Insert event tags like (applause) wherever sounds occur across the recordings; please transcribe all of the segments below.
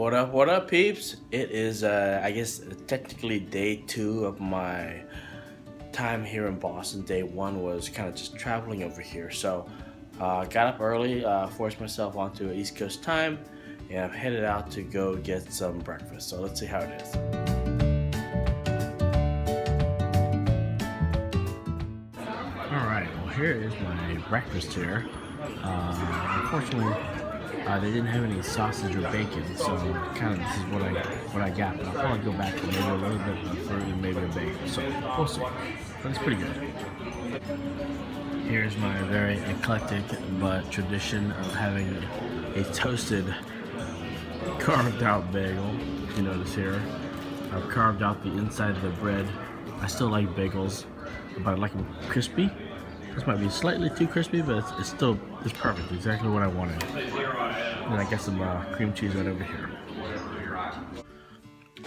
What up, what up, peeps? It is, uh, I guess, technically day two of my time here in Boston. Day one was kind of just traveling over here. So, uh, got up early, uh, forced myself onto East Coast time, and I'm headed out to go get some breakfast. So, let's see how it is. All right, well, here is my breakfast here. Uh, unfortunately, uh, they didn't have any sausage or bacon, so kind of this is what I what I got. But I'll probably go back to maybe a little bit of fruit and maybe a bacon. So we'll see. But it's pretty good. Here's my very eclectic but tradition of having a toasted carved out bagel. You notice here, I've carved out the inside of the bread. I still like bagels, but I like them crispy. This might be slightly too crispy, but it's, it's still it's perfect. Exactly what I wanted. And I got some uh, cream cheese right over here.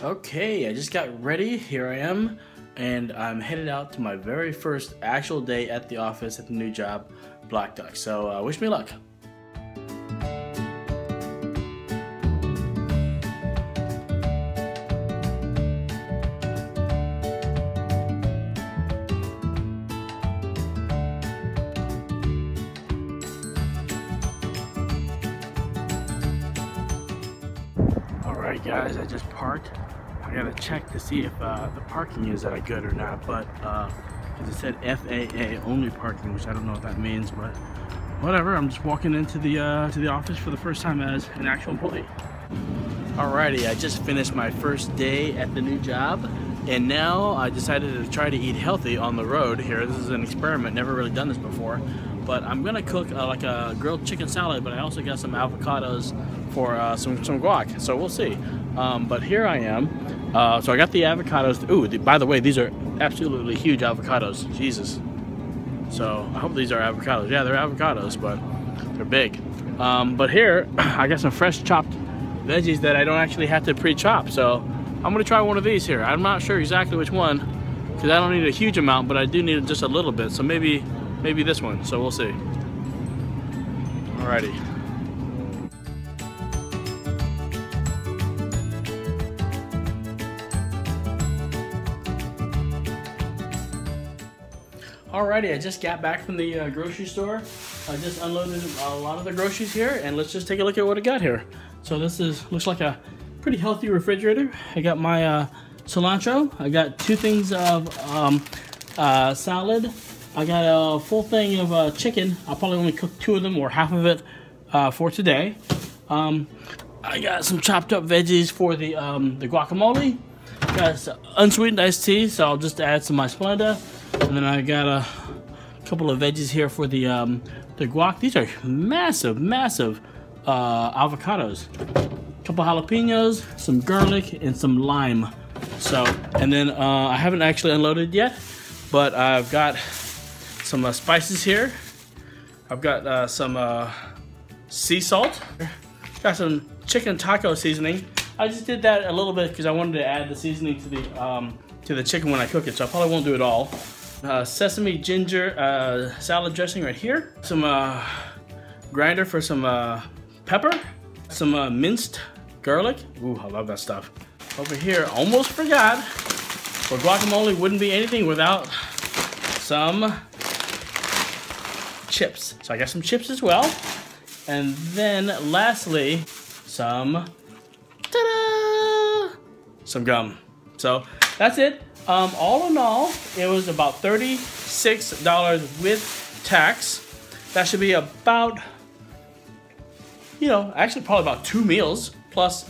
Okay, I just got ready. Here I am. And I'm headed out to my very first actual day at the office at the new job, Black Duck. So uh, wish me luck. Guys, I just parked. I gotta check to see if uh, the parking is that good or not, but uh, it said FAA only parking, which I don't know what that means, but whatever. I'm just walking into the uh, to the office for the first time as an actual employee. Alrighty, I just finished my first day at the new job, and now I decided to try to eat healthy on the road here. This is an experiment, never really done this before, but I'm gonna cook uh, like a grilled chicken salad, but I also got some avocados for uh, some, some guac, so we'll see. Um, but here I am. Uh, so I got the avocados. Ooh, the, by the way, these are absolutely huge avocados. Jesus. So I hope these are avocados. Yeah, they're avocados, but they're big. Um, but here, (clears throat) I got some fresh chopped veggies that I don't actually have to pre-chop. So I'm gonna try one of these here. I'm not sure exactly which one, because I don't need a huge amount, but I do need just a little bit. So maybe, maybe this one. So we'll see. Alrighty. Alrighty, I just got back from the uh, grocery store. I just unloaded a lot of the groceries here, and let's just take a look at what I got here. So this is looks like a pretty healthy refrigerator. I got my uh, cilantro. I got two things of um, uh, salad. I got a full thing of uh, chicken. I'll probably only cook two of them or half of it uh, for today. Um, I got some chopped up veggies for the um, the guacamole. Got unsweetened iced tea, so I'll just add some my Splenda. And then I got a couple of veggies here for the um, the guac. These are massive, massive uh, avocados. A couple jalapenos, some garlic, and some lime. So, and then uh, I haven't actually unloaded yet, but I've got some uh, spices here. I've got uh, some uh, sea salt. Got some chicken taco seasoning. I just did that a little bit because I wanted to add the seasoning to the um, to the chicken when I cook it, so I probably won't do it all uh, sesame ginger uh, salad dressing right here. Some uh, grinder for some pepper. Some minced garlic. Ooh, I love that stuff. Over here, almost forgot, but guacamole wouldn't be anything without some chips. So I got some chips as well. And then lastly, some, ta-da, some gum. So that's it. Um, all in all, it was about $36 with tax. That should be about, you know, actually probably about two meals plus,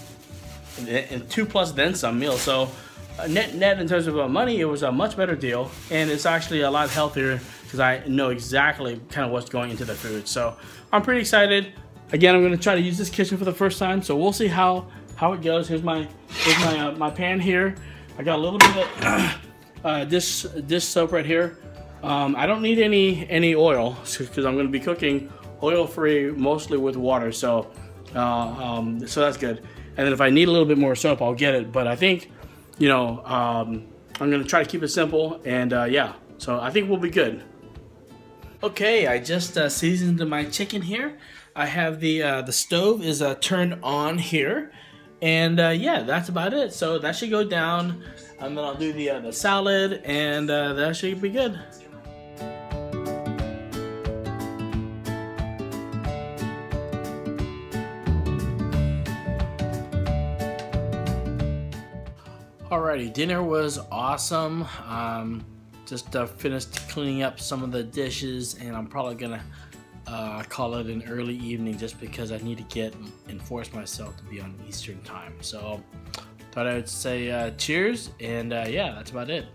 and two plus then some meals. So uh, net net in terms of money, it was a much better deal, and it's actually a lot healthier because I know exactly kind of what's going into the food. So I'm pretty excited. Again, I'm going to try to use this kitchen for the first time, so we'll see how how it goes. Here's my here's my uh, my pan here. I got a little bit of (clears throat) uh, this dish soap right here. Um, I don't need any any oil because I'm going to be cooking oil free mostly with water. So uh, um, so that's good. And then if I need a little bit more soap, I'll get it. But I think you know um, I'm going to try to keep it simple. And uh, yeah, so I think we'll be good. Okay, I just uh, seasoned my chicken here. I have the uh, the stove is uh, turned on here And uh, yeah, that's about it. So that should go down, and then I'll do the uh, the salad, and uh, that should be good. Alrighty, dinner was awesome. Um, just uh, finished cleaning up some of the dishes, and I'm probably gonna uh, call it an early evening just because I need to get and force myself to be on Eastern time. So, thought I would say uh, cheers, and uh, yeah, that's about it.